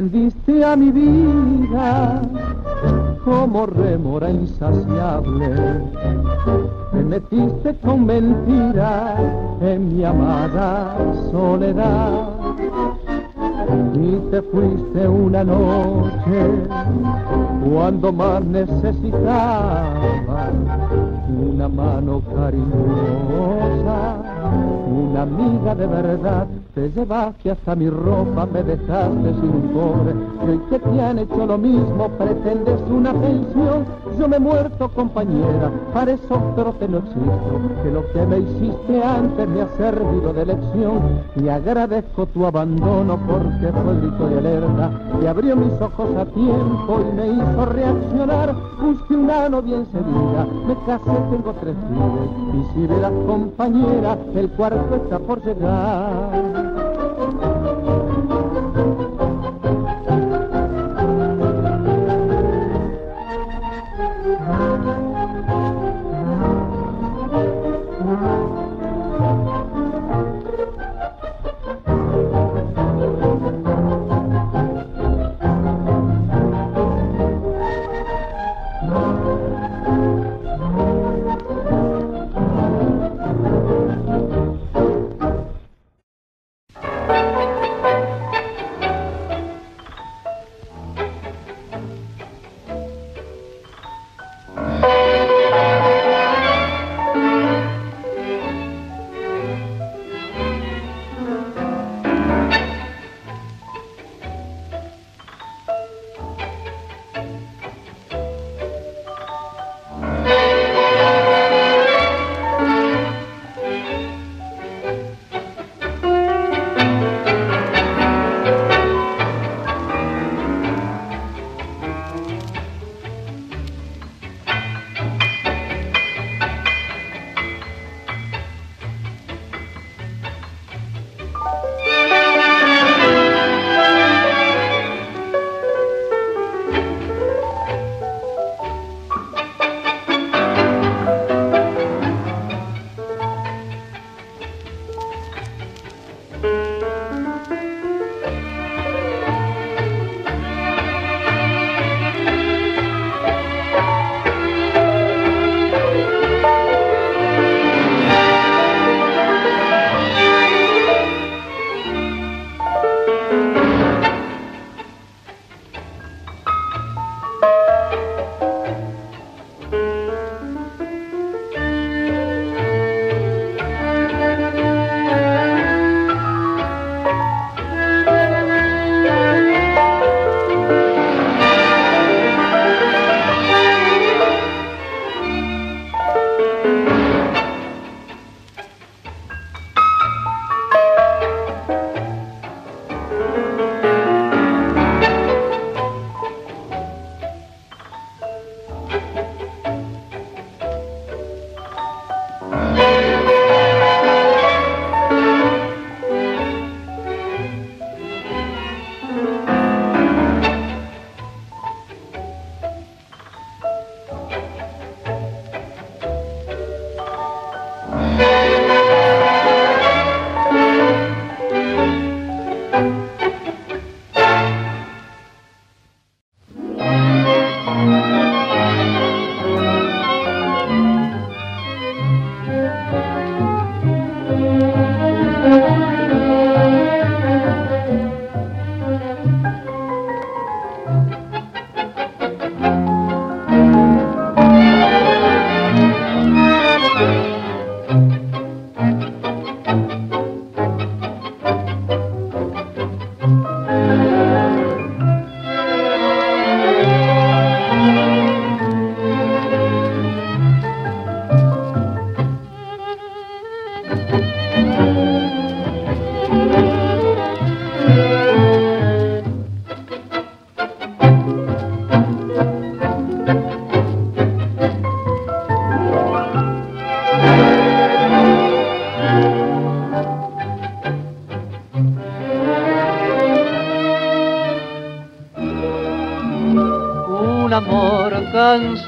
prendiste a mi vida como remora insaciable. Te metiste con mentira en mi amada soledad y te fuiste una noche cuando más necesitaba una mano cariñosa, una amiga de verdad te llevaste hasta mi ropa, me dejaste sin un pobre, y hoy que te han hecho lo mismo, pretendes una pensión. Yo me he muerto, compañera, para te no existo, que lo que me hiciste antes me ha servido de lección. Y agradezco tu abandono porque fue grito de alerta que abrió mis ojos a tiempo y me hizo reaccionar. Busqué una novia enseguida, me casé, tengo tres hijos, y si verás, compañera, el cuarto está por llegar.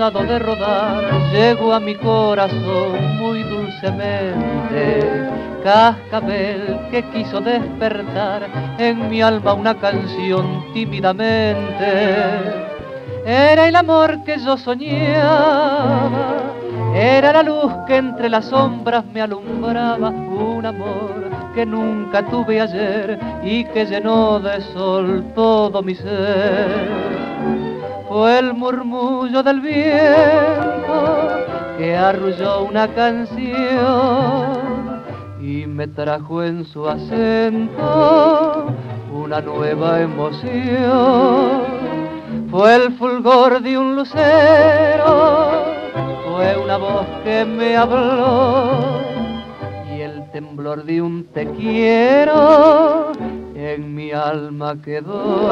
Cansado de rodar, llego a mi corazón muy dulcemente. Cascabel que quiso despertar en mi alma una canción tímidamente. Era el amor que yo soñaba, era la luz que entre las sombras me alumbraba, un amor que nunca tuve ayer y que llenó de sol todo mi ser fue el murmullo del viento que arrulló una canción y me trajo en su acento una nueva emoción. Fue el fulgor de un lucero, fue una voz que me habló y el temblor de un te quiero en mi alma quedó.